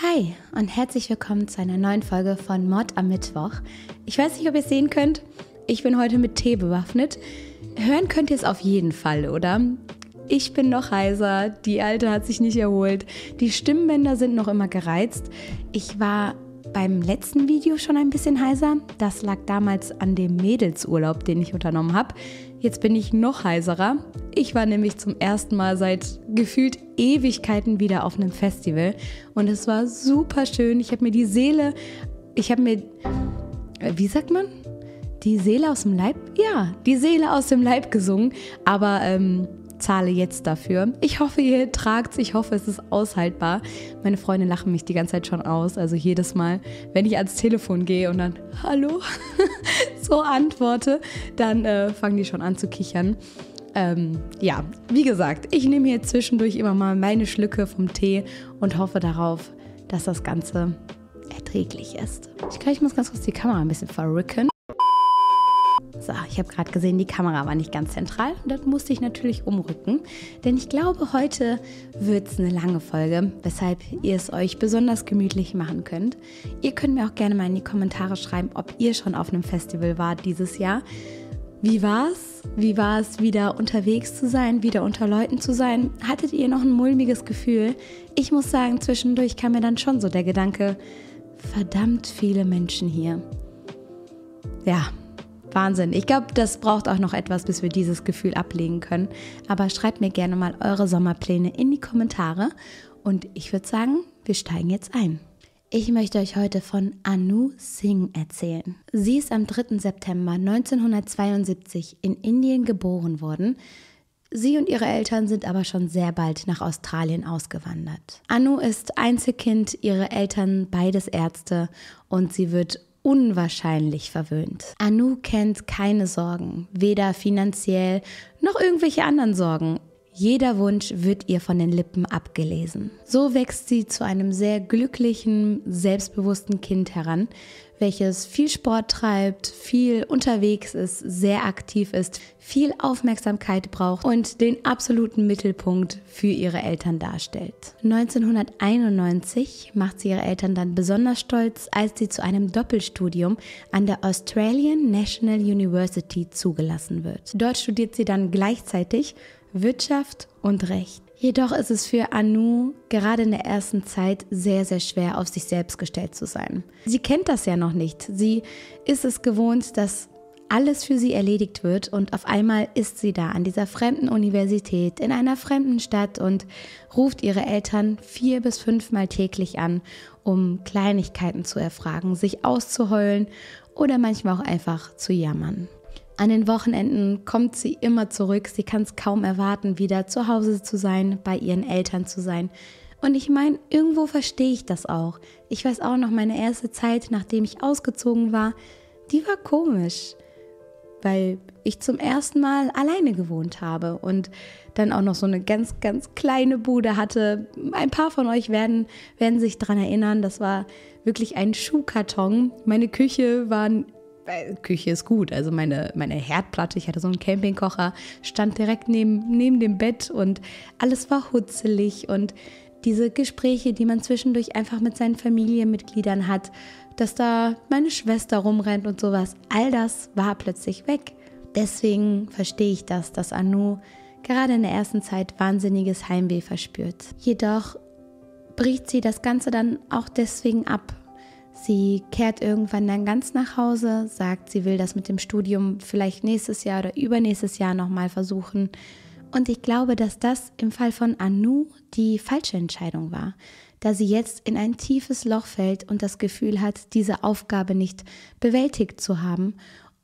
Hi und herzlich willkommen zu einer neuen Folge von Mord am Mittwoch. Ich weiß nicht, ob ihr es sehen könnt. Ich bin heute mit Tee bewaffnet. Hören könnt ihr es auf jeden Fall, oder? Ich bin noch heiser, die Alte hat sich nicht erholt, die Stimmbänder sind noch immer gereizt. Ich war beim letzten Video schon ein bisschen heiser. Das lag damals an dem Mädelsurlaub, den ich unternommen habe. Jetzt bin ich noch heiserer. Ich war nämlich zum ersten Mal seit gefühlt Ewigkeiten wieder auf einem Festival und es war super schön. Ich habe mir die Seele, ich habe mir, äh, wie sagt man? Die Seele aus dem Leib? Ja, die Seele aus dem Leib gesungen, aber ähm, zahle jetzt dafür. Ich hoffe, ihr tragt es. Ich hoffe, es ist aushaltbar. Meine Freunde lachen mich die ganze Zeit schon aus. Also jedes Mal, wenn ich ans Telefon gehe und dann Hallo so antworte, dann äh, fangen die schon an zu kichern. Ähm, ja, wie gesagt, ich nehme hier zwischendurch immer mal meine Schlücke vom Tee und hoffe darauf, dass das Ganze erträglich ist. Ich glaube, ich muss ganz kurz die Kamera ein bisschen verrücken. So, ich habe gerade gesehen, die Kamera war nicht ganz zentral und das musste ich natürlich umrücken, denn ich glaube, heute wird es eine lange Folge, weshalb ihr es euch besonders gemütlich machen könnt. Ihr könnt mir auch gerne mal in die Kommentare schreiben, ob ihr schon auf einem Festival wart dieses Jahr. Wie war's? Wie war es, wieder unterwegs zu sein, wieder unter Leuten zu sein? Hattet ihr noch ein mulmiges Gefühl? Ich muss sagen, zwischendurch kam mir dann schon so der Gedanke, verdammt viele Menschen hier. Ja, Wahnsinn. Ich glaube, das braucht auch noch etwas, bis wir dieses Gefühl ablegen können. Aber schreibt mir gerne mal eure Sommerpläne in die Kommentare. Und ich würde sagen, wir steigen jetzt ein. Ich möchte euch heute von Anu Singh erzählen. Sie ist am 3. September 1972 in Indien geboren worden. Sie und ihre Eltern sind aber schon sehr bald nach Australien ausgewandert. Anu ist Einzelkind, ihre Eltern beides Ärzte und sie wird unwahrscheinlich verwöhnt. Anu kennt keine Sorgen, weder finanziell noch irgendwelche anderen Sorgen. Jeder Wunsch wird ihr von den Lippen abgelesen. So wächst sie zu einem sehr glücklichen, selbstbewussten Kind heran, welches viel Sport treibt, viel unterwegs ist, sehr aktiv ist, viel Aufmerksamkeit braucht und den absoluten Mittelpunkt für ihre Eltern darstellt. 1991 macht sie ihre Eltern dann besonders stolz, als sie zu einem Doppelstudium an der Australian National University zugelassen wird. Dort studiert sie dann gleichzeitig Wirtschaft und Recht. Jedoch ist es für Anu gerade in der ersten Zeit sehr, sehr schwer, auf sich selbst gestellt zu sein. Sie kennt das ja noch nicht. Sie ist es gewohnt, dass alles für sie erledigt wird und auf einmal ist sie da an dieser fremden Universität in einer fremden Stadt und ruft ihre Eltern vier bis fünfmal täglich an, um Kleinigkeiten zu erfragen, sich auszuheulen oder manchmal auch einfach zu jammern. An den Wochenenden kommt sie immer zurück. Sie kann es kaum erwarten, wieder zu Hause zu sein, bei ihren Eltern zu sein. Und ich meine, irgendwo verstehe ich das auch. Ich weiß auch noch, meine erste Zeit, nachdem ich ausgezogen war, die war komisch, weil ich zum ersten Mal alleine gewohnt habe und dann auch noch so eine ganz, ganz kleine Bude hatte. Ein paar von euch werden, werden sich daran erinnern, das war wirklich ein Schuhkarton. Meine Küche war Küche ist gut. Also meine, meine Herdplatte, ich hatte so einen Campingkocher, stand direkt neben, neben dem Bett und alles war hutzelig und diese Gespräche, die man zwischendurch einfach mit seinen Familienmitgliedern hat, dass da meine Schwester rumrennt und sowas, all das war plötzlich weg. Deswegen verstehe ich das, dass Anu gerade in der ersten Zeit wahnsinniges Heimweh verspürt. Jedoch bricht sie das Ganze dann auch deswegen ab, Sie kehrt irgendwann dann ganz nach Hause, sagt, sie will das mit dem Studium vielleicht nächstes Jahr oder übernächstes Jahr nochmal versuchen. Und ich glaube, dass das im Fall von Anu die falsche Entscheidung war, da sie jetzt in ein tiefes Loch fällt und das Gefühl hat, diese Aufgabe nicht bewältigt zu haben.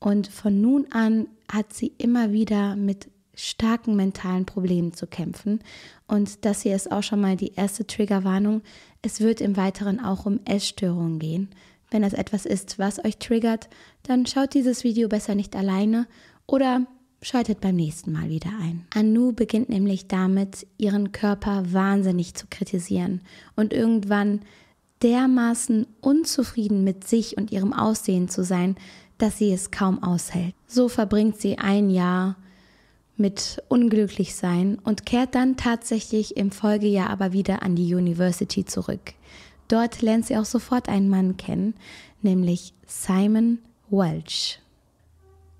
Und von nun an hat sie immer wieder mit starken mentalen Problemen zu kämpfen. Und das hier ist auch schon mal die erste Triggerwarnung. Es wird im Weiteren auch um Essstörungen gehen. Wenn das etwas ist, was euch triggert, dann schaut dieses Video besser nicht alleine oder schaltet beim nächsten Mal wieder ein. Anu beginnt nämlich damit, ihren Körper wahnsinnig zu kritisieren und irgendwann dermaßen unzufrieden mit sich und ihrem Aussehen zu sein, dass sie es kaum aushält. So verbringt sie ein Jahr mit unglücklich sein und kehrt dann tatsächlich im Folgejahr aber wieder an die University zurück. Dort lernt sie auch sofort einen Mann kennen, nämlich Simon Welch.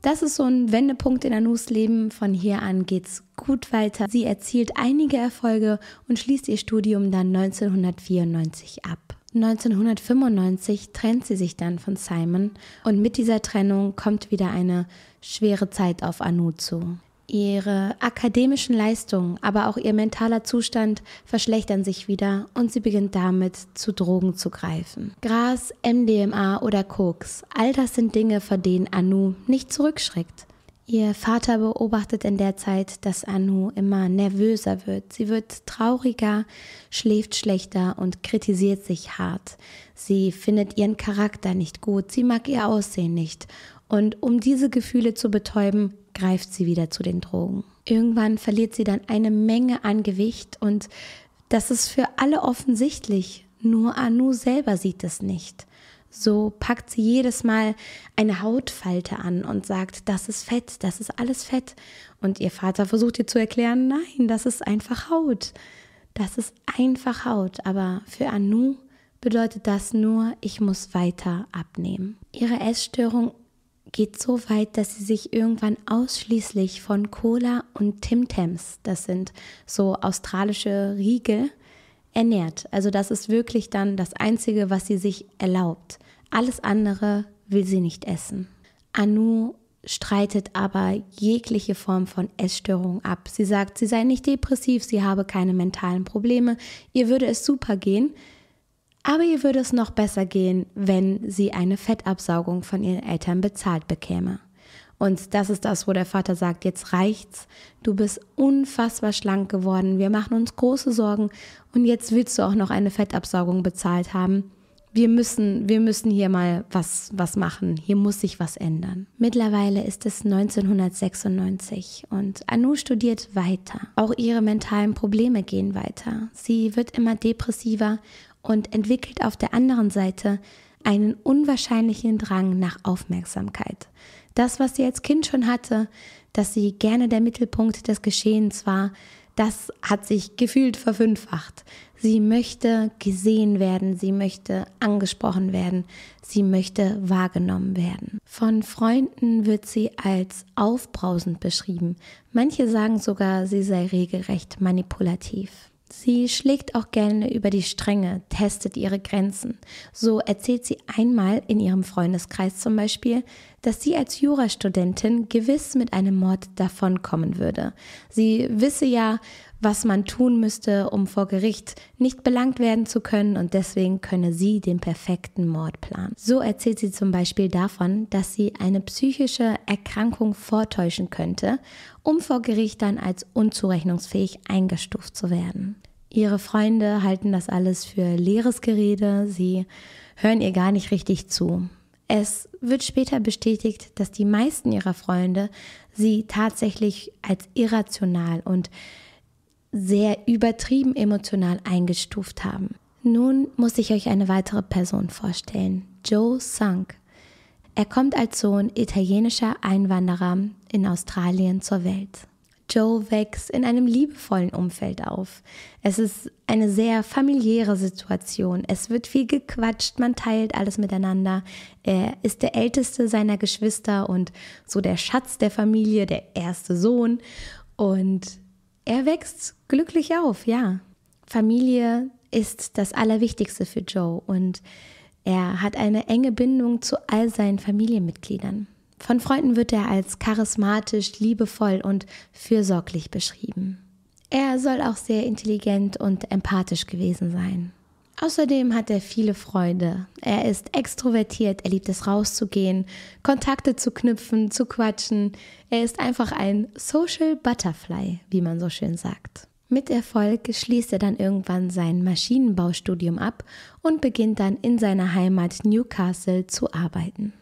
Das ist so ein Wendepunkt in Anus Leben. Von hier an geht's gut weiter. Sie erzielt einige Erfolge und schließt ihr Studium dann 1994 ab. 1995 trennt sie sich dann von Simon und mit dieser Trennung kommt wieder eine schwere Zeit auf Anu zu. Ihre akademischen Leistungen, aber auch ihr mentaler Zustand verschlechtern sich wieder und sie beginnt damit, zu Drogen zu greifen. Gras, MDMA oder Koks, all das sind Dinge, vor denen Anu nicht zurückschreckt. Ihr Vater beobachtet in der Zeit, dass Anu immer nervöser wird. Sie wird trauriger, schläft schlechter und kritisiert sich hart. Sie findet ihren Charakter nicht gut, sie mag ihr Aussehen nicht. Und um diese Gefühle zu betäuben, greift sie wieder zu den Drogen. Irgendwann verliert sie dann eine Menge an Gewicht und das ist für alle offensichtlich. Nur Anu selber sieht es nicht. So packt sie jedes Mal eine Hautfalte an und sagt, das ist Fett, das ist alles Fett. Und ihr Vater versucht ihr zu erklären, nein, das ist einfach Haut. Das ist einfach Haut. Aber für Anu bedeutet das nur, ich muss weiter abnehmen. Ihre Essstörung geht so weit, dass sie sich irgendwann ausschließlich von Cola und Tim Tams, das sind so australische Riegel, ernährt. Also das ist wirklich dann das Einzige, was sie sich erlaubt. Alles andere will sie nicht essen. Anu streitet aber jegliche Form von Essstörung ab. Sie sagt, sie sei nicht depressiv, sie habe keine mentalen Probleme, ihr würde es super gehen, aber ihr würde es noch besser gehen, wenn sie eine Fettabsaugung von ihren Eltern bezahlt bekäme. Und das ist das, wo der Vater sagt, jetzt reicht's, du bist unfassbar schlank geworden, wir machen uns große Sorgen und jetzt willst du auch noch eine Fettabsaugung bezahlt haben. Wir müssen, wir müssen hier mal was, was machen. Hier muss sich was ändern. Mittlerweile ist es 1996 und Anu studiert weiter. Auch ihre mentalen Probleme gehen weiter. Sie wird immer depressiver und entwickelt auf der anderen Seite einen unwahrscheinlichen Drang nach Aufmerksamkeit. Das, was sie als Kind schon hatte, dass sie gerne der Mittelpunkt des Geschehens war, das hat sich gefühlt verfünffacht. Sie möchte gesehen werden, sie möchte angesprochen werden, sie möchte wahrgenommen werden. Von Freunden wird sie als aufbrausend beschrieben. Manche sagen sogar, sie sei regelrecht manipulativ. Sie schlägt auch gerne über die Stränge, testet ihre Grenzen. So erzählt sie einmal in ihrem Freundeskreis zum Beispiel, dass sie als Jurastudentin gewiss mit einem Mord davonkommen würde. Sie wisse ja, was man tun müsste, um vor Gericht nicht belangt werden zu können und deswegen könne sie den perfekten Mord planen. So erzählt sie zum Beispiel davon, dass sie eine psychische Erkrankung vortäuschen könnte, um vor Gericht dann als unzurechnungsfähig eingestuft zu werden. Ihre Freunde halten das alles für leeres Gerede, sie hören ihr gar nicht richtig zu. Es wird später bestätigt, dass die meisten ihrer Freunde sie tatsächlich als irrational und sehr übertrieben emotional eingestuft haben. Nun muss ich euch eine weitere Person vorstellen, Joe Sunk. Er kommt als Sohn italienischer Einwanderer in Australien zur Welt. Joe wächst in einem liebevollen Umfeld auf. Es ist eine sehr familiäre Situation. Es wird viel gequatscht, man teilt alles miteinander. Er ist der älteste seiner Geschwister und so der Schatz der Familie, der erste Sohn. Und er wächst glücklich auf, ja. Familie ist das Allerwichtigste für Joe und er hat eine enge Bindung zu all seinen Familienmitgliedern. Von Freunden wird er als charismatisch, liebevoll und fürsorglich beschrieben. Er soll auch sehr intelligent und empathisch gewesen sein. Außerdem hat er viele Freunde. Er ist extrovertiert, er liebt es rauszugehen, Kontakte zu knüpfen, zu quatschen. Er ist einfach ein Social Butterfly, wie man so schön sagt. Mit Erfolg schließt er dann irgendwann sein Maschinenbaustudium ab und beginnt dann in seiner Heimat Newcastle zu arbeiten.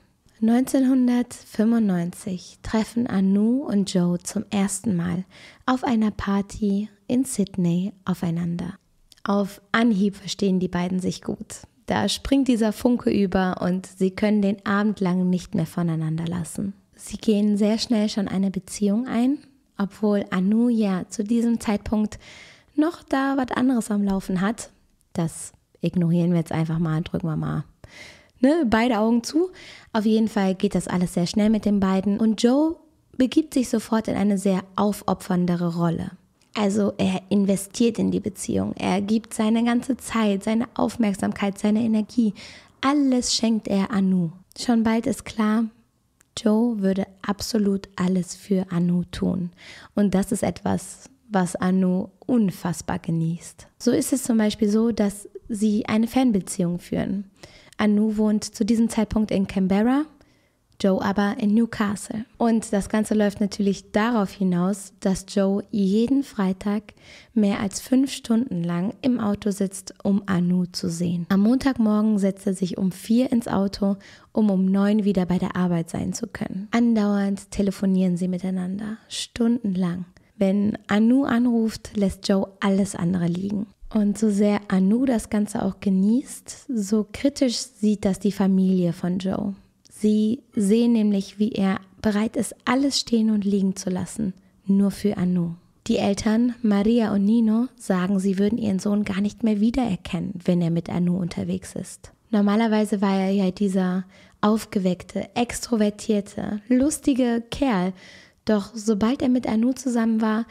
1995 treffen Anu und Joe zum ersten Mal auf einer Party in Sydney aufeinander. Auf Anhieb verstehen die beiden sich gut. Da springt dieser Funke über und sie können den Abend lang nicht mehr voneinander lassen. Sie gehen sehr schnell schon eine Beziehung ein, obwohl Anu ja zu diesem Zeitpunkt noch da was anderes am Laufen hat, das ignorieren wir jetzt einfach mal, drücken wir mal ne, beide Augen zu. Auf jeden Fall geht das alles sehr schnell mit den beiden und Joe begibt sich sofort in eine sehr aufopferndere Rolle. Also er investiert in die Beziehung, er gibt seine ganze Zeit, seine Aufmerksamkeit, seine Energie, alles schenkt er Anu. Schon bald ist klar, Joe würde absolut alles für Anu tun. Und das ist etwas, was Anu unfassbar genießt. So ist es zum Beispiel so, dass sie eine Fernbeziehung führen. Anu wohnt zu diesem Zeitpunkt in Canberra Joe aber in Newcastle. Und das Ganze läuft natürlich darauf hinaus, dass Joe jeden Freitag mehr als fünf Stunden lang im Auto sitzt, um Anu zu sehen. Am Montagmorgen setzt er sich um vier ins Auto, um um neun wieder bei der Arbeit sein zu können. Andauernd telefonieren sie miteinander, stundenlang. Wenn Anu anruft, lässt Joe alles andere liegen. Und so sehr Anu das Ganze auch genießt, so kritisch sieht das die Familie von Joe. Sie sehen nämlich, wie er bereit ist, alles stehen und liegen zu lassen, nur für Anu. Die Eltern, Maria und Nino, sagen, sie würden ihren Sohn gar nicht mehr wiedererkennen, wenn er mit Anu unterwegs ist. Normalerweise war er ja dieser aufgeweckte, extrovertierte, lustige Kerl, doch sobald er mit Anu zusammen war,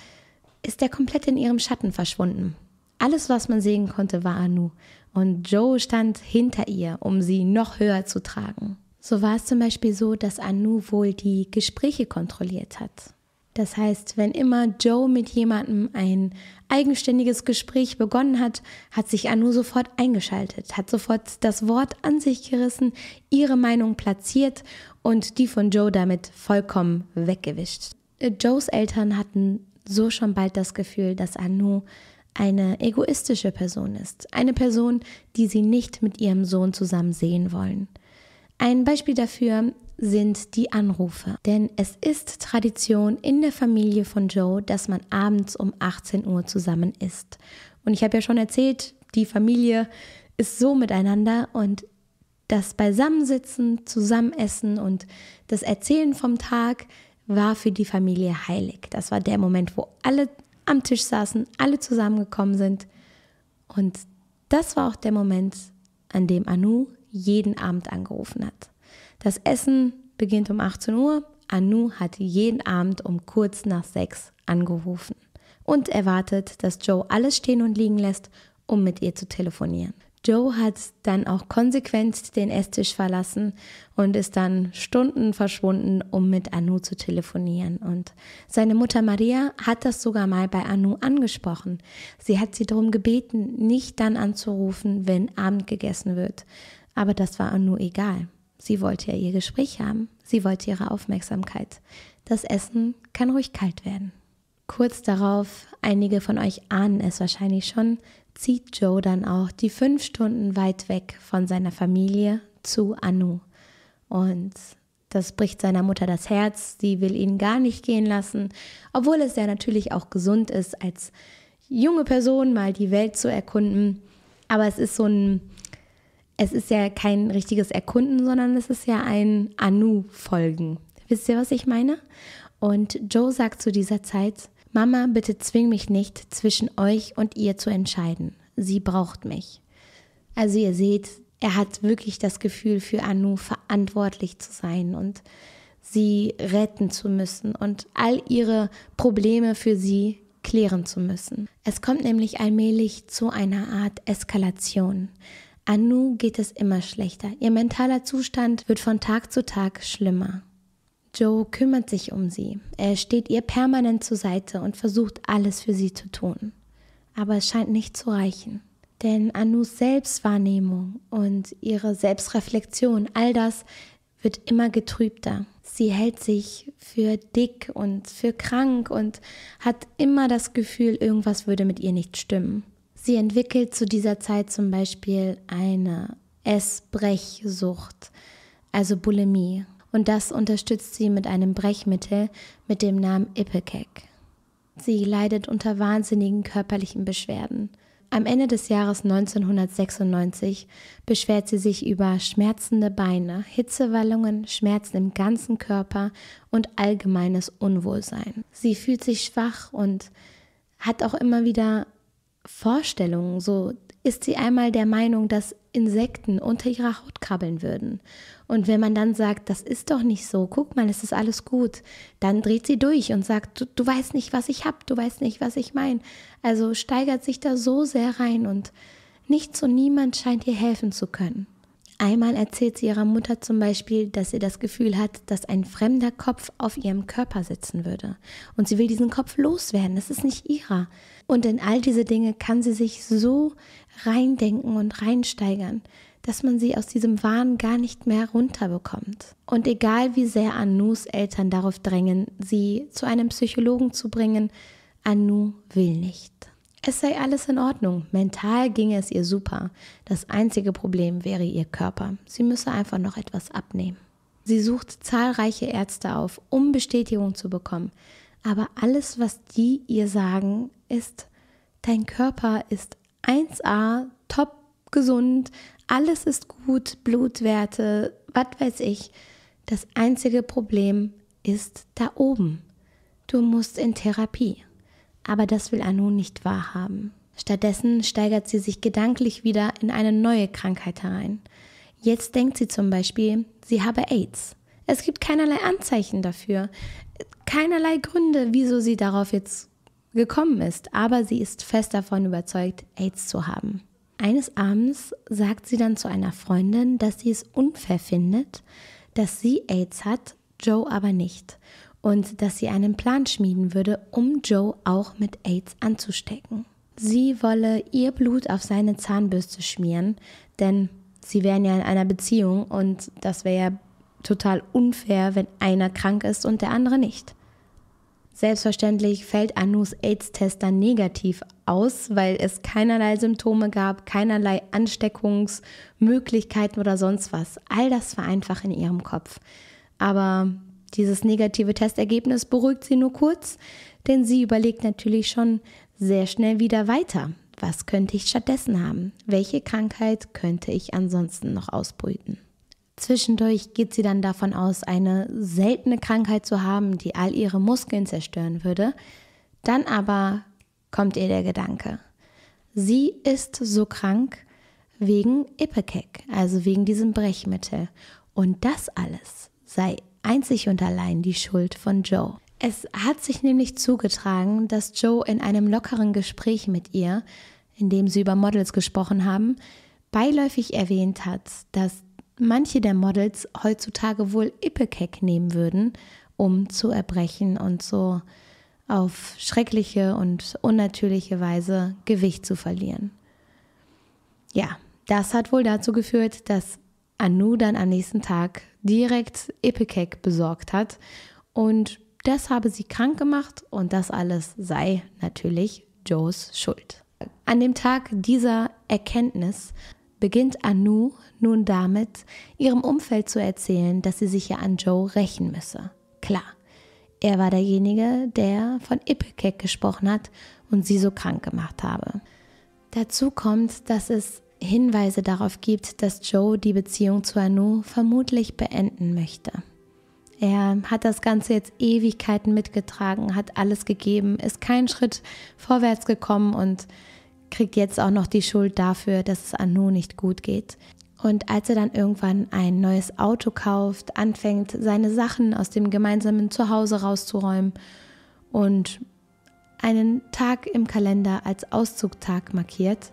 ist er komplett in ihrem Schatten verschwunden. Alles, was man sehen konnte, war Anu, und Joe stand hinter ihr, um sie noch höher zu tragen. So war es zum Beispiel so, dass Anu wohl die Gespräche kontrolliert hat. Das heißt, wenn immer Joe mit jemandem ein eigenständiges Gespräch begonnen hat, hat sich Anu sofort eingeschaltet, hat sofort das Wort an sich gerissen, ihre Meinung platziert und die von Joe damit vollkommen weggewischt. Joes Eltern hatten so schon bald das Gefühl, dass Anu eine egoistische Person ist, eine Person, die sie nicht mit ihrem Sohn zusammen sehen wollen. Ein Beispiel dafür sind die Anrufe. Denn es ist Tradition in der Familie von Joe, dass man abends um 18 Uhr zusammen isst. Und ich habe ja schon erzählt, die Familie ist so miteinander und das Beisammensitzen, Zusammenessen und das Erzählen vom Tag war für die Familie heilig. Das war der Moment, wo alle am Tisch saßen, alle zusammengekommen sind. Und das war auch der Moment, an dem Anu jeden Abend angerufen hat. Das Essen beginnt um 18 Uhr. Anu hat jeden Abend um kurz nach sechs angerufen und erwartet, dass Joe alles stehen und liegen lässt, um mit ihr zu telefonieren. Joe hat dann auch konsequent den Esstisch verlassen und ist dann Stunden verschwunden, um mit Anu zu telefonieren. Und seine Mutter Maria hat das sogar mal bei Anu angesprochen. Sie hat sie darum gebeten, nicht dann anzurufen, wenn Abend gegessen wird, aber das war Anu egal. Sie wollte ja ihr Gespräch haben. Sie wollte ihre Aufmerksamkeit. Das Essen kann ruhig kalt werden. Kurz darauf, einige von euch ahnen es wahrscheinlich schon, zieht Joe dann auch die fünf Stunden weit weg von seiner Familie zu Anu. Und das bricht seiner Mutter das Herz. Sie will ihn gar nicht gehen lassen, obwohl es ja natürlich auch gesund ist, als junge Person mal die Welt zu erkunden. Aber es ist so ein es ist ja kein richtiges Erkunden, sondern es ist ja ein Anu-Folgen. Wisst ihr, was ich meine? Und Joe sagt zu dieser Zeit, Mama, bitte zwing mich nicht, zwischen euch und ihr zu entscheiden. Sie braucht mich. Also ihr seht, er hat wirklich das Gefühl, für Anu verantwortlich zu sein und sie retten zu müssen und all ihre Probleme für sie klären zu müssen. Es kommt nämlich allmählich zu einer Art Eskalation. Anu geht es immer schlechter. Ihr mentaler Zustand wird von Tag zu Tag schlimmer. Joe kümmert sich um sie. Er steht ihr permanent zur Seite und versucht alles für sie zu tun. Aber es scheint nicht zu reichen. Denn Anus Selbstwahrnehmung und ihre Selbstreflexion, all das wird immer getrübter. Sie hält sich für dick und für krank und hat immer das Gefühl, irgendwas würde mit ihr nicht stimmen. Sie entwickelt zu dieser Zeit zum Beispiel eine Essbrechsucht, also Bulimie. Und das unterstützt sie mit einem Brechmittel mit dem Namen Ipecac. Sie leidet unter wahnsinnigen körperlichen Beschwerden. Am Ende des Jahres 1996 beschwert sie sich über schmerzende Beine, Hitzewallungen, Schmerzen im ganzen Körper und allgemeines Unwohlsein. Sie fühlt sich schwach und hat auch immer wieder Vorstellungen, so ist sie einmal der Meinung, dass Insekten unter ihrer Haut krabbeln würden. Und wenn man dann sagt, das ist doch nicht so, guck mal, es ist alles gut, dann dreht sie durch und sagt, du, du weißt nicht, was ich hab, du weißt nicht, was ich meine. Also steigert sich da so sehr rein und nichts und niemand scheint ihr helfen zu können. Einmal erzählt sie ihrer Mutter zum Beispiel, dass sie das Gefühl hat, dass ein fremder Kopf auf ihrem Körper sitzen würde. Und sie will diesen Kopf loswerden. Das ist nicht ihrer. Und in all diese Dinge kann sie sich so reindenken und reinsteigern, dass man sie aus diesem Wahn gar nicht mehr runterbekommt. Und egal wie sehr Anus Eltern darauf drängen, sie zu einem Psychologen zu bringen, Anu will nicht. Es sei alles in Ordnung. Mental ginge es ihr super. Das einzige Problem wäre ihr Körper. Sie müsse einfach noch etwas abnehmen. Sie sucht zahlreiche Ärzte auf, um Bestätigung zu bekommen. Aber alles, was die ihr sagen, ist, dein Körper ist 1a, top gesund, alles ist gut, Blutwerte, was weiß ich. Das einzige Problem ist da oben. Du musst in Therapie. Aber das will Anu nicht wahrhaben. Stattdessen steigert sie sich gedanklich wieder in eine neue Krankheit herein. Jetzt denkt sie zum Beispiel, sie habe AIDS. Es gibt keinerlei Anzeichen dafür, keinerlei Gründe, wieso sie darauf jetzt gekommen ist, aber sie ist fest davon überzeugt, AIDS zu haben. Eines Abends sagt sie dann zu einer Freundin, dass sie es unfair findet, dass sie AIDS hat, Joe aber nicht und dass sie einen Plan schmieden würde, um Joe auch mit AIDS anzustecken. Sie wolle ihr Blut auf seine Zahnbürste schmieren, denn sie wären ja in einer Beziehung und das wäre ja total unfair, wenn einer krank ist und der andere nicht. Selbstverständlich fällt Anus AIDS-Test dann negativ aus, weil es keinerlei Symptome gab, keinerlei Ansteckungsmöglichkeiten oder sonst was. All das war einfach in ihrem Kopf. Aber dieses negative Testergebnis beruhigt sie nur kurz, denn sie überlegt natürlich schon sehr schnell wieder weiter. Was könnte ich stattdessen haben? Welche Krankheit könnte ich ansonsten noch ausbrüten? Zwischendurch geht sie dann davon aus, eine seltene Krankheit zu haben, die all ihre Muskeln zerstören würde. Dann aber kommt ihr der Gedanke, sie ist so krank wegen Ipecac, also wegen diesem Brechmittel. Und das alles sei einzig und allein die Schuld von Joe. Es hat sich nämlich zugetragen, dass Joe in einem lockeren Gespräch mit ihr, in dem sie über Models gesprochen haben, beiläufig erwähnt hat, dass manche der Models heutzutage wohl Ipecac nehmen würden, um zu erbrechen und so auf schreckliche und unnatürliche Weise Gewicht zu verlieren. Ja, das hat wohl dazu geführt, dass Anu dann am nächsten Tag direkt Ipecac besorgt hat und das habe sie krank gemacht und das alles sei natürlich Joes Schuld. An dem Tag dieser Erkenntnis beginnt Anu nun damit, ihrem Umfeld zu erzählen, dass sie sich ja an Joe rächen müsse. Klar, er war derjenige, der von Ipecac gesprochen hat und sie so krank gemacht habe. Dazu kommt, dass es Hinweise darauf gibt, dass Joe die Beziehung zu Anu vermutlich beenden möchte. Er hat das Ganze jetzt Ewigkeiten mitgetragen, hat alles gegeben, ist keinen Schritt vorwärts gekommen und kriegt jetzt auch noch die Schuld dafür, dass es Anu nicht gut geht. Und als er dann irgendwann ein neues Auto kauft, anfängt, seine Sachen aus dem gemeinsamen Zuhause rauszuräumen und einen Tag im Kalender als Auszugtag markiert,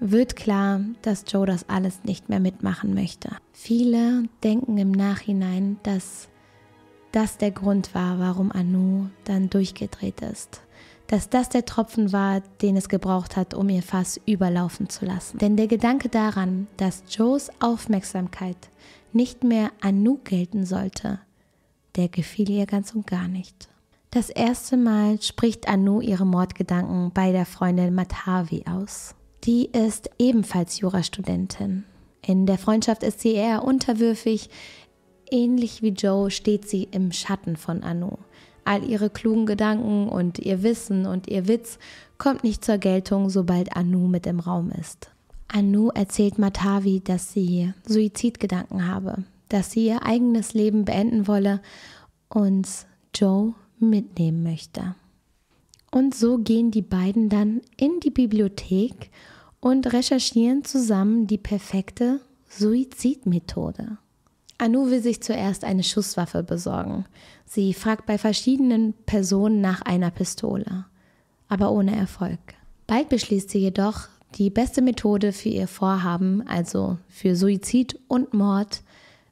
wird klar, dass Joe das alles nicht mehr mitmachen möchte. Viele denken im Nachhinein, dass das der Grund war, warum Anu dann durchgedreht ist. Dass das der Tropfen war, den es gebraucht hat, um ihr Fass überlaufen zu lassen. Denn der Gedanke daran, dass Joes Aufmerksamkeit nicht mehr Anu gelten sollte, der gefiel ihr ganz und gar nicht. Das erste Mal spricht Anu ihre Mordgedanken bei der Freundin Matavi aus. Die ist ebenfalls Jurastudentin. In der Freundschaft ist sie eher unterwürfig. Ähnlich wie Joe steht sie im Schatten von Anu. All ihre klugen Gedanken und ihr Wissen und ihr Witz kommt nicht zur Geltung, sobald Anu mit im Raum ist. Anu erzählt Matavi, dass sie Suizidgedanken habe, dass sie ihr eigenes Leben beenden wolle und Joe mitnehmen möchte. Und so gehen die beiden dann in die Bibliothek und recherchieren zusammen die perfekte Suizidmethode. Anu will sich zuerst eine Schusswaffe besorgen. Sie fragt bei verschiedenen Personen nach einer Pistole, aber ohne Erfolg. Bald beschließt sie jedoch, die beste Methode für ihr Vorhaben, also für Suizid und Mord,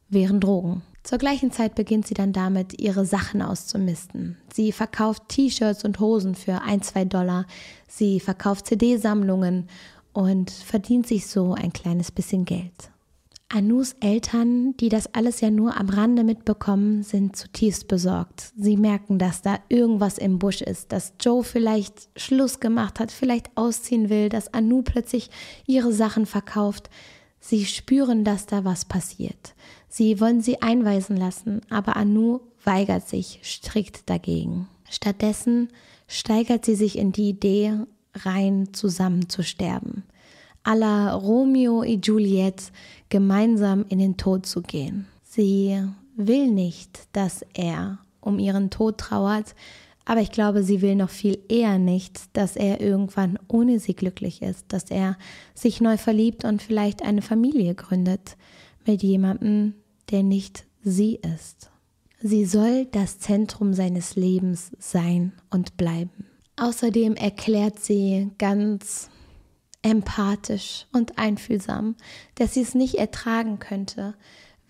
wären Drogen. Zur gleichen Zeit beginnt sie dann damit, ihre Sachen auszumisten. Sie verkauft T-Shirts und Hosen für ein, zwei Dollar. Sie verkauft CD-Sammlungen und verdient sich so ein kleines bisschen Geld. Anus Eltern, die das alles ja nur am Rande mitbekommen, sind zutiefst besorgt. Sie merken, dass da irgendwas im Busch ist, dass Joe vielleicht Schluss gemacht hat, vielleicht ausziehen will, dass Anu plötzlich ihre Sachen verkauft. Sie spüren, dass da was passiert. Sie wollen sie einweisen lassen, aber Anu weigert sich strikt dagegen. Stattdessen steigert sie sich in die Idee, rein zusammen zu sterben aller Romeo und Juliet gemeinsam in den Tod zu gehen. Sie will nicht, dass er um ihren Tod trauert, aber ich glaube, sie will noch viel eher nicht, dass er irgendwann ohne sie glücklich ist, dass er sich neu verliebt und vielleicht eine Familie gründet mit jemandem, der nicht sie ist. Sie soll das Zentrum seines Lebens sein und bleiben. Außerdem erklärt sie ganz empathisch und einfühlsam, dass sie es nicht ertragen könnte,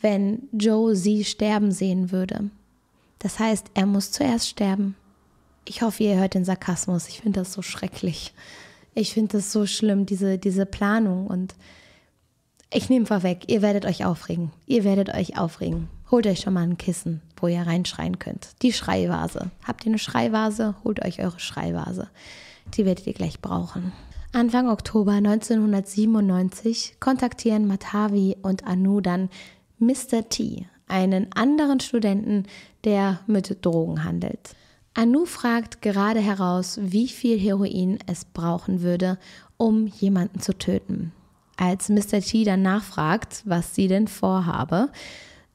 wenn Joe sie sterben sehen würde. Das heißt, er muss zuerst sterben. Ich hoffe, ihr hört den Sarkasmus. Ich finde das so schrecklich. Ich finde das so schlimm, diese, diese Planung. Und ich nehme vorweg, ihr werdet euch aufregen. Ihr werdet euch aufregen. Holt euch schon mal ein Kissen, wo ihr reinschreien könnt. Die Schreivase. Habt ihr eine Schreivase? Holt euch eure Schreivase. Die werdet ihr gleich brauchen. Anfang Oktober 1997 kontaktieren Matavi und Anu dann Mr. T, einen anderen Studenten, der mit Drogen handelt. Anu fragt gerade heraus, wie viel Heroin es brauchen würde, um jemanden zu töten. Als Mr. T dann nachfragt, was sie denn vorhabe,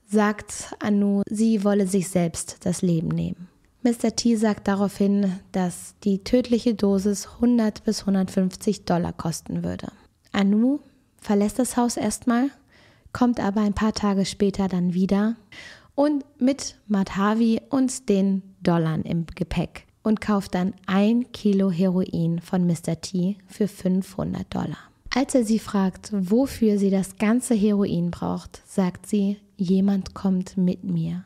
sagt Anu, sie wolle sich selbst das Leben nehmen. Mr. T sagt daraufhin, dass die tödliche Dosis 100 bis 150 Dollar kosten würde. Anu verlässt das Haus erstmal, kommt aber ein paar Tage später dann wieder und mit Madhavi und den Dollar im Gepäck und kauft dann ein Kilo Heroin von Mr. T für 500 Dollar. Als er sie fragt, wofür sie das ganze Heroin braucht, sagt sie, jemand kommt mit mir.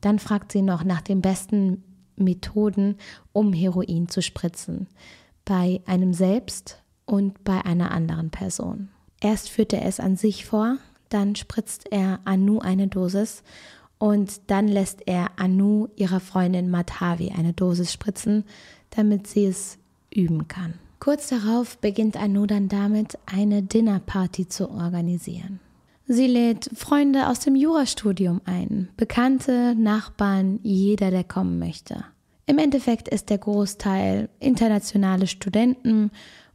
Dann fragt sie noch nach dem besten Methoden, um Heroin zu spritzen, bei einem selbst und bei einer anderen Person. Erst führt er es an sich vor, dann spritzt er Anu eine Dosis und dann lässt er Anu ihrer Freundin Madhavi eine Dosis spritzen, damit sie es üben kann. Kurz darauf beginnt Anu dann damit, eine Dinnerparty zu organisieren. Sie lädt Freunde aus dem Jurastudium ein, Bekannte, Nachbarn, jeder, der kommen möchte. Im Endeffekt ist der Großteil internationale Studenten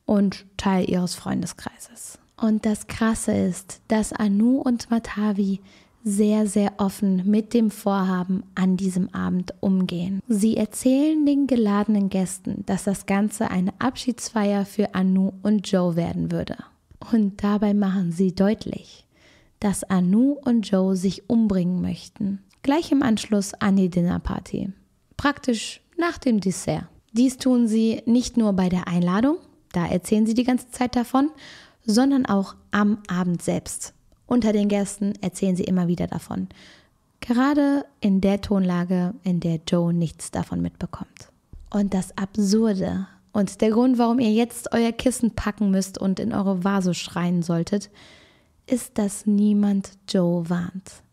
und Teil ihres Freundeskreises. Und das Krasse ist, dass Anu und Matavi sehr, sehr offen mit dem Vorhaben an diesem Abend umgehen. Sie erzählen den geladenen Gästen, dass das Ganze eine Abschiedsfeier für Anu und Joe werden würde. Und dabei machen sie deutlich, dass Anu und Joe sich umbringen möchten. Gleich im Anschluss an die Dinnerparty. Praktisch nach dem Dessert. Dies tun sie nicht nur bei der Einladung, da erzählen sie die ganze Zeit davon, sondern auch am Abend selbst. Unter den Gästen erzählen sie immer wieder davon. Gerade in der Tonlage, in der Joe nichts davon mitbekommt. Und das Absurde und der Grund, warum ihr jetzt euer Kissen packen müsst und in eure Vase schreien solltet, ist, dass niemand Joe warnt.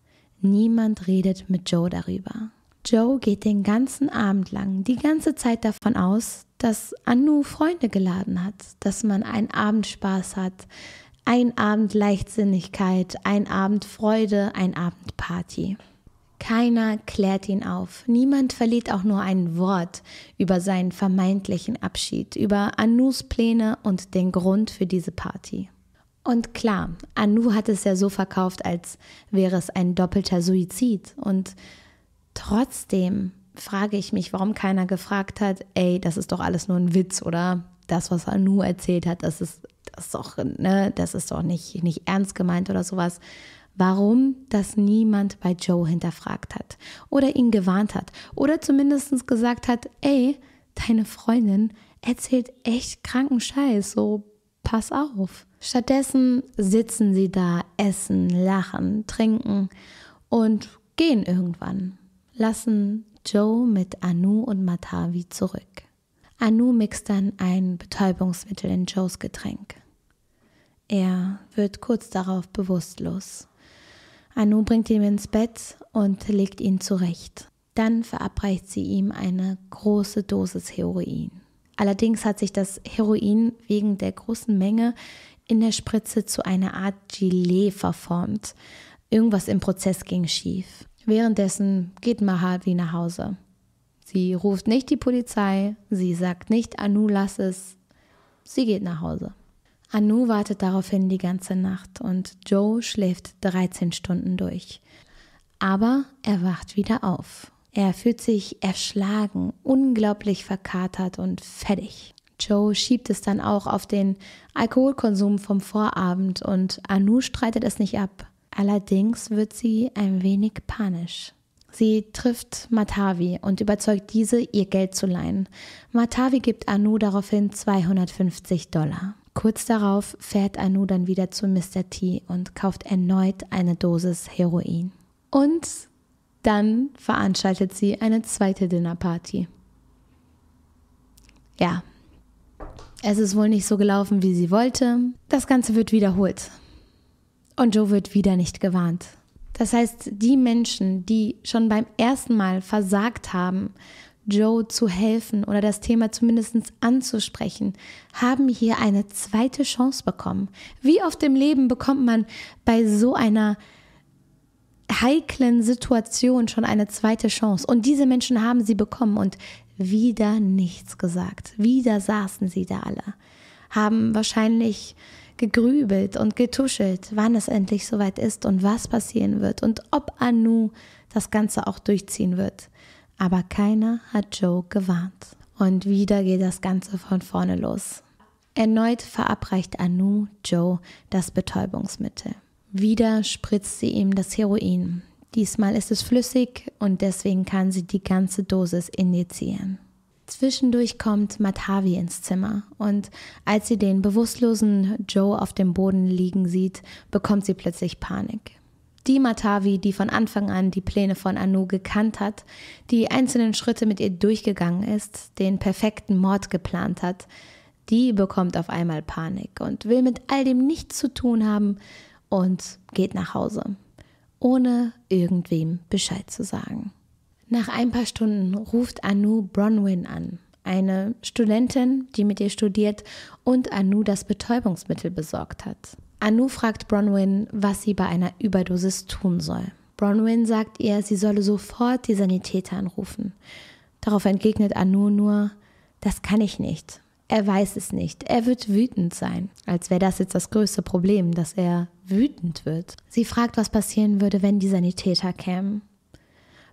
Niemand redet mit Joe darüber. Joe geht den ganzen Abend lang, die ganze Zeit davon aus, dass Anu Freunde geladen hat, dass man einen Abend Spaß hat, ein Abend Leichtsinnigkeit, ein Abend Freude, ein Abend Party. Keiner klärt ihn auf. Niemand verliert auch nur ein Wort über seinen vermeintlichen Abschied, über Anus Pläne und den Grund für diese Party. Und klar, Anu hat es ja so verkauft, als wäre es ein doppelter Suizid. Und trotzdem frage ich mich, warum keiner gefragt hat, ey, das ist doch alles nur ein Witz oder das, was Anu erzählt hat, das ist das ist doch, ne, das ist doch nicht, nicht ernst gemeint oder sowas. Warum das niemand bei Joe hinterfragt hat oder ihn gewarnt hat oder zumindest gesagt hat, ey, deine Freundin erzählt echt kranken Scheiß, so pass auf. Stattdessen sitzen sie da, essen, lachen, trinken und gehen irgendwann, lassen Joe mit Anu und Matavi zurück. Anu mixt dann ein Betäubungsmittel in Joes Getränk. Er wird kurz darauf bewusstlos. Anu bringt ihn ins Bett und legt ihn zurecht. Dann verabreicht sie ihm eine große Dosis Heroin. Allerdings hat sich das Heroin wegen der großen Menge in der Spritze zu einer Art Gilet verformt. Irgendwas im Prozess ging schief. Währenddessen geht Mahavi nach Hause. Sie ruft nicht die Polizei, sie sagt nicht Anu, lass es. Sie geht nach Hause. Anu wartet daraufhin die ganze Nacht und Joe schläft 13 Stunden durch. Aber er wacht wieder auf. Er fühlt sich erschlagen, unglaublich verkatert und fertig. Joe schiebt es dann auch auf den Alkoholkonsum vom Vorabend und Anu streitet es nicht ab. Allerdings wird sie ein wenig panisch. Sie trifft Matavi und überzeugt diese, ihr Geld zu leihen. Matavi gibt Anu daraufhin 250 Dollar. Kurz darauf fährt Anu dann wieder zu Mr. T und kauft erneut eine Dosis Heroin. Und dann veranstaltet sie eine zweite Dinnerparty. Ja, es ist wohl nicht so gelaufen, wie sie wollte. Das Ganze wird wiederholt. Und Joe wird wieder nicht gewarnt. Das heißt, die Menschen, die schon beim ersten Mal versagt haben, Joe zu helfen oder das Thema zumindest anzusprechen, haben hier eine zweite Chance bekommen. Wie oft im Leben bekommt man bei so einer heiklen Situation schon eine zweite Chance? Und diese Menschen haben sie bekommen und wieder nichts gesagt. Wieder saßen sie da alle, haben wahrscheinlich gegrübelt und getuschelt, wann es endlich soweit ist und was passieren wird und ob Anu das Ganze auch durchziehen wird. Aber keiner hat Joe gewarnt. Und wieder geht das Ganze von vorne los. Erneut verabreicht Anu Joe das Betäubungsmittel. Wieder spritzt sie ihm das Heroin. Diesmal ist es flüssig und deswegen kann sie die ganze Dosis injizieren. Zwischendurch kommt Matavi ins Zimmer und als sie den bewusstlosen Joe auf dem Boden liegen sieht, bekommt sie plötzlich Panik. Die Matavi, die von Anfang an die Pläne von Anu gekannt hat, die einzelnen Schritte mit ihr durchgegangen ist, den perfekten Mord geplant hat, die bekommt auf einmal Panik und will mit all dem nichts zu tun haben und geht nach Hause, ohne irgendwem Bescheid zu sagen. Nach ein paar Stunden ruft Anu Bronwyn an, eine Studentin, die mit ihr studiert und Anu das Betäubungsmittel besorgt hat. Anu fragt Bronwyn, was sie bei einer Überdosis tun soll. Bronwyn sagt ihr, sie solle sofort die Sanitäter anrufen. Darauf entgegnet Anu nur, das kann ich nicht. Er weiß es nicht. Er wird wütend sein. Als wäre das jetzt das größte Problem, dass er wütend wird. Sie fragt, was passieren würde, wenn die Sanitäter kämen.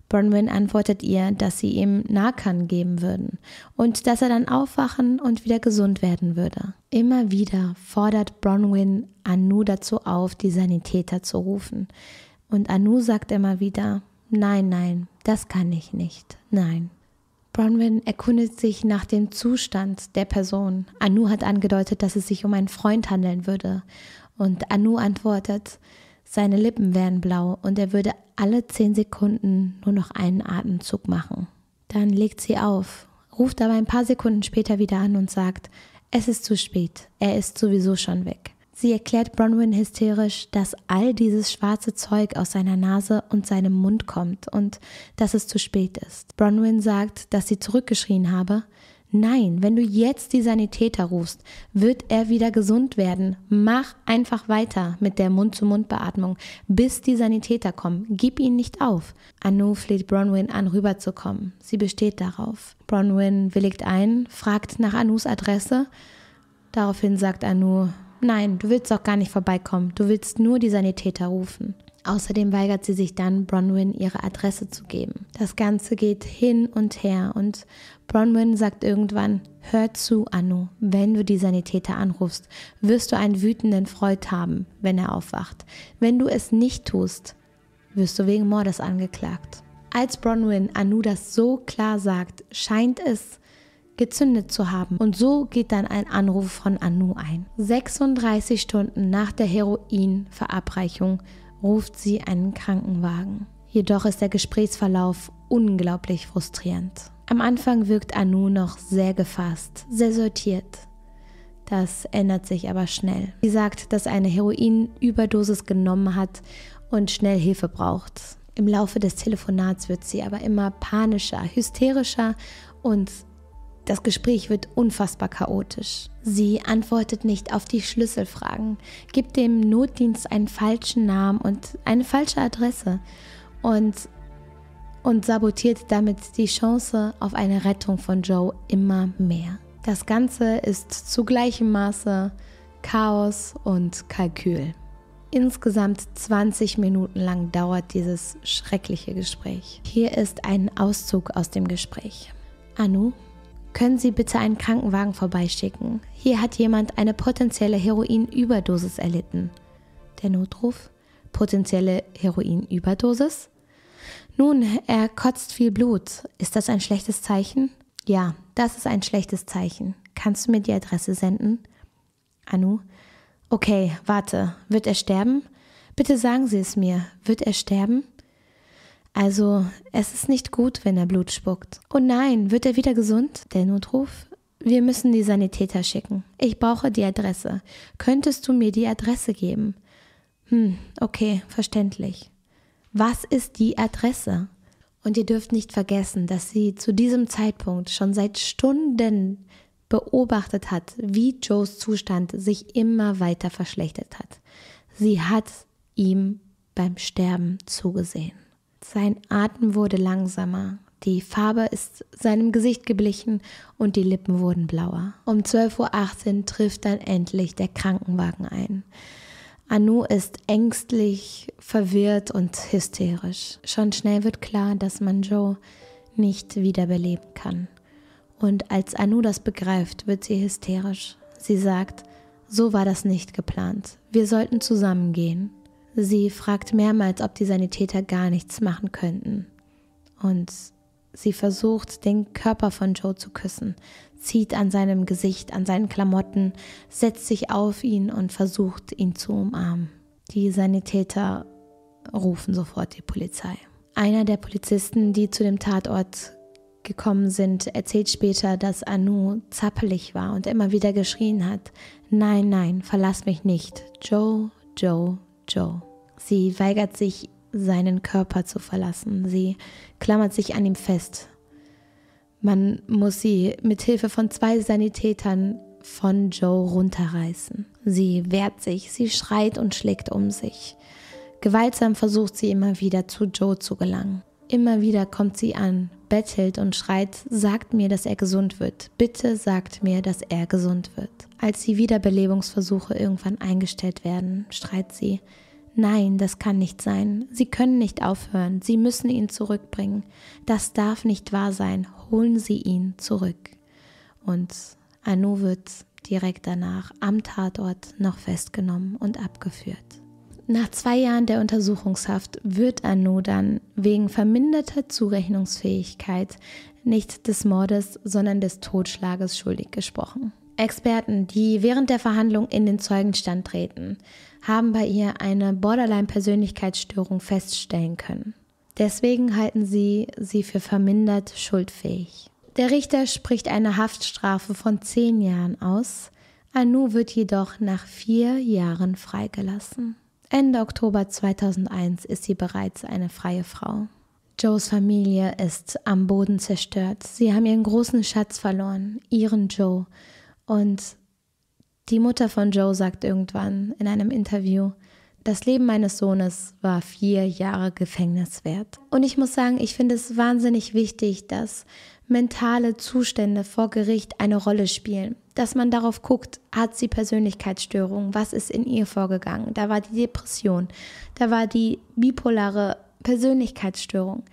Bronwyn antwortet ihr, dass sie ihm Narcan geben würden und dass er dann aufwachen und wieder gesund werden würde. Immer wieder fordert Bronwyn Anu dazu auf, die Sanitäter zu rufen. Und Anu sagt immer wieder, nein, nein, das kann ich nicht, nein. Bronwyn erkundet sich nach dem Zustand der Person. Anu hat angedeutet, dass es sich um einen Freund handeln würde. Und Anu antwortet, seine Lippen wären blau und er würde alle zehn Sekunden nur noch einen Atemzug machen. Dann legt sie auf, ruft aber ein paar Sekunden später wieder an und sagt, es ist zu spät, er ist sowieso schon weg. Sie erklärt Bronwyn hysterisch, dass all dieses schwarze Zeug aus seiner Nase und seinem Mund kommt und dass es zu spät ist. Bronwyn sagt, dass sie zurückgeschrien habe, Nein, wenn du jetzt die Sanitäter rufst, wird er wieder gesund werden. Mach einfach weiter mit der Mund-zu-Mund-Beatmung, bis die Sanitäter kommen. Gib ihn nicht auf. Anu fleht Bronwyn an, rüberzukommen. Sie besteht darauf. Bronwyn willigt ein, fragt nach Anus Adresse. Daraufhin sagt Anu, nein, du willst doch gar nicht vorbeikommen. Du willst nur die Sanitäter rufen. Außerdem weigert sie sich dann, Bronwyn ihre Adresse zu geben. Das Ganze geht hin und her und Bronwyn sagt irgendwann, hör zu, Anu, wenn du die Sanitäter anrufst, wirst du einen wütenden Freud haben, wenn er aufwacht. Wenn du es nicht tust, wirst du wegen Mordes angeklagt. Als Bronwyn Anu das so klar sagt, scheint es gezündet zu haben. Und so geht dann ein Anruf von Anu ein. 36 Stunden nach der Heroinverabreichung ruft sie einen Krankenwagen. Jedoch ist der Gesprächsverlauf unglaublich frustrierend. Am Anfang wirkt Anu noch sehr gefasst, sehr sortiert. Das ändert sich aber schnell. Sie sagt, dass eine Heroinüberdosis genommen hat und schnell Hilfe braucht. Im Laufe des Telefonats wird sie aber immer panischer, hysterischer und das Gespräch wird unfassbar chaotisch. Sie antwortet nicht auf die Schlüsselfragen, gibt dem Notdienst einen falschen Namen und eine falsche Adresse und, und sabotiert damit die Chance auf eine Rettung von Joe immer mehr. Das Ganze ist zu gleichem Maße Chaos und Kalkül. Insgesamt 20 Minuten lang dauert dieses schreckliche Gespräch. Hier ist ein Auszug aus dem Gespräch. Anu, können Sie bitte einen Krankenwagen vorbeischicken? Hier hat jemand eine potenzielle Heroinüberdosis erlitten. Der Notruf? Potenzielle Heroinüberdosis? Nun, er kotzt viel Blut. Ist das ein schlechtes Zeichen? Ja, das ist ein schlechtes Zeichen. Kannst du mir die Adresse senden? Anu? Okay, warte. Wird er sterben? Bitte sagen Sie es mir. Wird er sterben? Also, es ist nicht gut, wenn er Blut spuckt. Oh nein, wird er wieder gesund? Der Notruf? Wir müssen die Sanitäter schicken. Ich brauche die Adresse. Könntest du mir die Adresse geben? Hm, okay, verständlich. Was ist die Adresse? Und ihr dürft nicht vergessen, dass sie zu diesem Zeitpunkt schon seit Stunden beobachtet hat, wie Joes Zustand sich immer weiter verschlechtert hat. Sie hat ihm beim Sterben zugesehen. Sein Atem wurde langsamer, die Farbe ist seinem Gesicht geblichen und die Lippen wurden blauer. Um 12.18 Uhr trifft dann endlich der Krankenwagen ein. Anu ist ängstlich, verwirrt und hysterisch. Schon schnell wird klar, dass man Joe nicht wiederbeleben kann. Und als Anu das begreift, wird sie hysterisch. Sie sagt, so war das nicht geplant. Wir sollten zusammengehen. Sie fragt mehrmals, ob die Sanitäter gar nichts machen könnten. Und sie versucht, den Körper von Joe zu küssen, zieht an seinem Gesicht, an seinen Klamotten, setzt sich auf ihn und versucht, ihn zu umarmen. Die Sanitäter rufen sofort die Polizei. Einer der Polizisten, die zu dem Tatort gekommen sind, erzählt später, dass Anu zappelig war und immer wieder geschrien hat, nein, nein, verlass mich nicht, Joe, Joe, Joe. Sie weigert sich, seinen Körper zu verlassen. Sie klammert sich an ihm fest. Man muss sie mit Hilfe von zwei Sanitätern von Joe runterreißen. Sie wehrt sich, sie schreit und schlägt um sich. Gewaltsam versucht sie immer wieder zu Joe zu gelangen. Immer wieder kommt sie an, bettelt und schreit, sagt mir, dass er gesund wird. Bitte sagt mir, dass er gesund wird. Als die Wiederbelebungsversuche irgendwann eingestellt werden, schreit sie, Nein, das kann nicht sein. Sie können nicht aufhören. Sie müssen ihn zurückbringen. Das darf nicht wahr sein. Holen Sie ihn zurück. Und Anu wird direkt danach am Tatort noch festgenommen und abgeführt. Nach zwei Jahren der Untersuchungshaft wird Anu dann wegen verminderter Zurechnungsfähigkeit nicht des Mordes, sondern des Totschlages schuldig gesprochen. Experten, die während der Verhandlung in den Zeugenstand treten, haben bei ihr eine Borderline-Persönlichkeitsstörung feststellen können. Deswegen halten sie sie für vermindert schuldfähig. Der Richter spricht eine Haftstrafe von zehn Jahren aus. Anu wird jedoch nach vier Jahren freigelassen. Ende Oktober 2001 ist sie bereits eine freie Frau. Joes Familie ist am Boden zerstört. Sie haben ihren großen Schatz verloren, ihren Joe. Und die Mutter von Joe sagt irgendwann in einem Interview, das Leben meines Sohnes war vier Jahre Gefängnis wert. Und ich muss sagen, ich finde es wahnsinnig wichtig, dass mentale Zustände vor Gericht eine Rolle spielen. Dass man darauf guckt, hat sie Persönlichkeitsstörungen, was ist in ihr vorgegangen. Da war die Depression, da war die bipolare Persönlichkeitsstörung.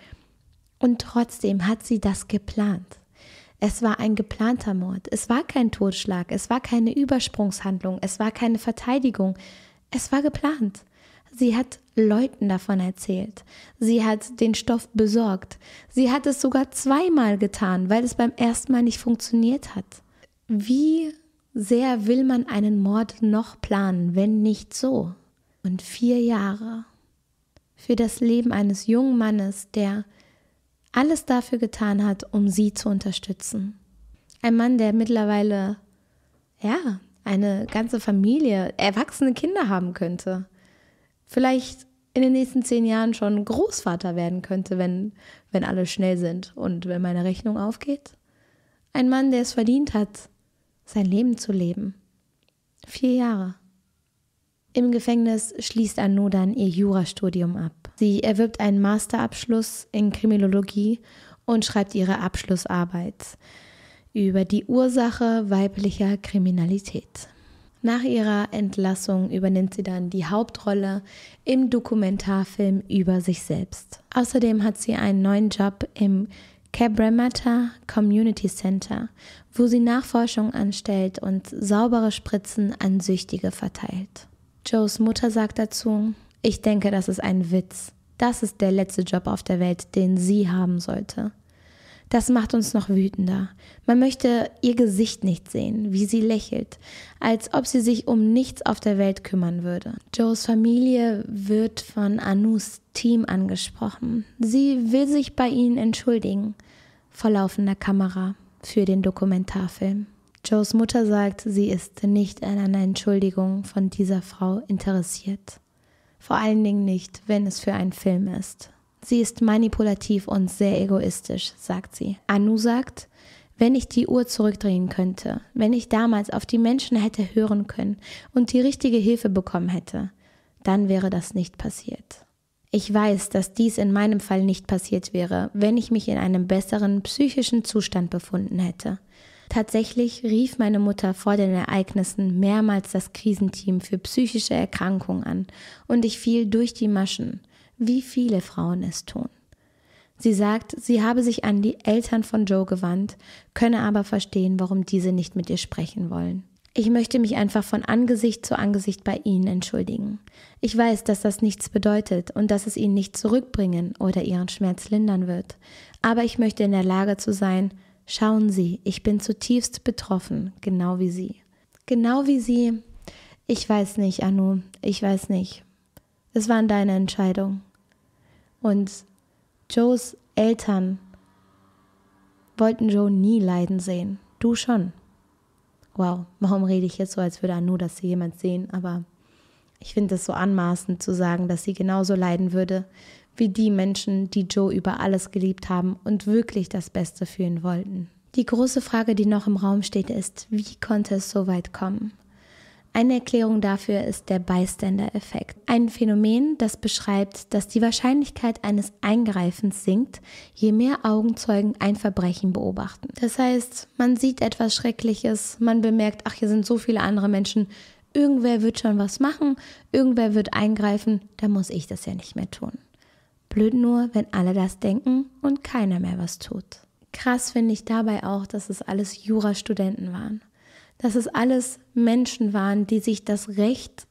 Und trotzdem hat sie das geplant. Es war ein geplanter Mord. Es war kein Totschlag. Es war keine Übersprungshandlung. Es war keine Verteidigung. Es war geplant. Sie hat Leuten davon erzählt. Sie hat den Stoff besorgt. Sie hat es sogar zweimal getan, weil es beim ersten Mal nicht funktioniert hat. Wie sehr will man einen Mord noch planen, wenn nicht so? Und vier Jahre für das Leben eines jungen Mannes, der alles dafür getan hat, um sie zu unterstützen. Ein Mann, der mittlerweile, ja, eine ganze Familie, erwachsene Kinder haben könnte. Vielleicht in den nächsten zehn Jahren schon Großvater werden könnte, wenn, wenn alle schnell sind und wenn meine Rechnung aufgeht. Ein Mann, der es verdient hat, sein Leben zu leben. Vier Jahre. Im Gefängnis schließt Anu dann ihr Jurastudium ab. Sie erwirbt einen Masterabschluss in Kriminologie und schreibt ihre Abschlussarbeit über die Ursache weiblicher Kriminalität. Nach ihrer Entlassung übernimmt sie dann die Hauptrolle im Dokumentarfilm über sich selbst. Außerdem hat sie einen neuen Job im Cabramatta Community Center, wo sie Nachforschung anstellt und saubere Spritzen an Süchtige verteilt. Joes Mutter sagt dazu, ich denke, das ist ein Witz. Das ist der letzte Job auf der Welt, den sie haben sollte. Das macht uns noch wütender. Man möchte ihr Gesicht nicht sehen, wie sie lächelt, als ob sie sich um nichts auf der Welt kümmern würde. Joes Familie wird von Anus Team angesprochen. Sie will sich bei ihnen entschuldigen, vor laufender Kamera, für den Dokumentarfilm. Joes Mutter sagt, sie ist nicht an einer Entschuldigung von dieser Frau interessiert. Vor allen Dingen nicht, wenn es für einen Film ist. Sie ist manipulativ und sehr egoistisch, sagt sie. Anu sagt, wenn ich die Uhr zurückdrehen könnte, wenn ich damals auf die Menschen hätte hören können und die richtige Hilfe bekommen hätte, dann wäre das nicht passiert. Ich weiß, dass dies in meinem Fall nicht passiert wäre, wenn ich mich in einem besseren psychischen Zustand befunden hätte. Tatsächlich rief meine Mutter vor den Ereignissen mehrmals das Krisenteam für psychische Erkrankungen an und ich fiel durch die Maschen wie viele Frauen es tun. Sie sagt, sie habe sich an die Eltern von Joe gewandt, könne aber verstehen, warum diese nicht mit ihr sprechen wollen. Ich möchte mich einfach von Angesicht zu Angesicht bei Ihnen entschuldigen. Ich weiß, dass das nichts bedeutet und dass es Ihnen nicht zurückbringen oder Ihren Schmerz lindern wird. Aber ich möchte in der Lage zu sein, schauen Sie, ich bin zutiefst betroffen, genau wie Sie. Genau wie Sie. Ich weiß nicht, Anu, ich weiß nicht. Es waren deine Entscheidungen. Und Joes Eltern wollten Joe nie leiden sehen. Du schon. Wow, warum rede ich jetzt so, als würde Anu das jemand sehen? Aber ich finde es so anmaßend zu sagen, dass sie genauso leiden würde wie die Menschen, die Joe über alles geliebt haben und wirklich das Beste für ihn wollten. Die große Frage, die noch im Raum steht, ist, wie konnte es so weit kommen? Eine Erklärung dafür ist der Bystander-Effekt. Ein Phänomen, das beschreibt, dass die Wahrscheinlichkeit eines Eingreifens sinkt, je mehr Augenzeugen ein Verbrechen beobachten. Das heißt, man sieht etwas Schreckliches, man bemerkt, ach, hier sind so viele andere Menschen, irgendwer wird schon was machen, irgendwer wird eingreifen, dann muss ich das ja nicht mehr tun. Blöd nur, wenn alle das denken und keiner mehr was tut. Krass finde ich dabei auch, dass es alles Jurastudenten waren dass es alles Menschen waren, die sich das Recht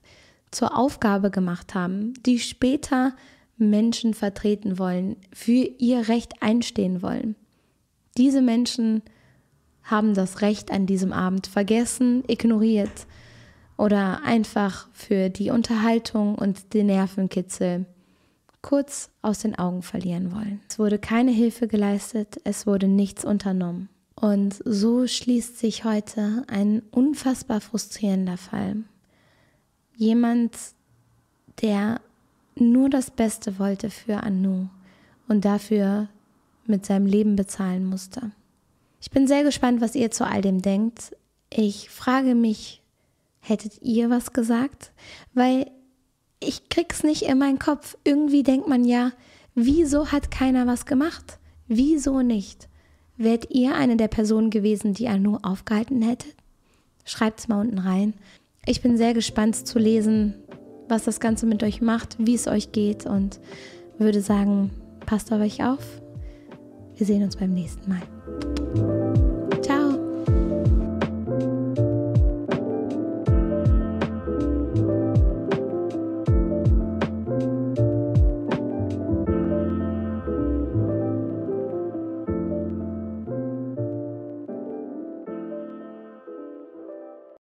zur Aufgabe gemacht haben, die später Menschen vertreten wollen, für ihr Recht einstehen wollen. Diese Menschen haben das Recht an diesem Abend vergessen, ignoriert oder einfach für die Unterhaltung und den Nervenkitzel kurz aus den Augen verlieren wollen. Es wurde keine Hilfe geleistet, es wurde nichts unternommen. Und so schließt sich heute ein unfassbar frustrierender Fall. Jemand, der nur das Beste wollte für Anu und dafür mit seinem Leben bezahlen musste. Ich bin sehr gespannt, was ihr zu all dem denkt. Ich frage mich, hättet ihr was gesagt? Weil ich krieg's nicht in meinen Kopf. Irgendwie denkt man ja, wieso hat keiner was gemacht? Wieso nicht? Wärt ihr eine der Personen gewesen, die Anu aufgehalten hätte? Schreibt es mal unten rein. Ich bin sehr gespannt zu lesen, was das Ganze mit euch macht, wie es euch geht und würde sagen, passt auf euch auf. Wir sehen uns beim nächsten Mal.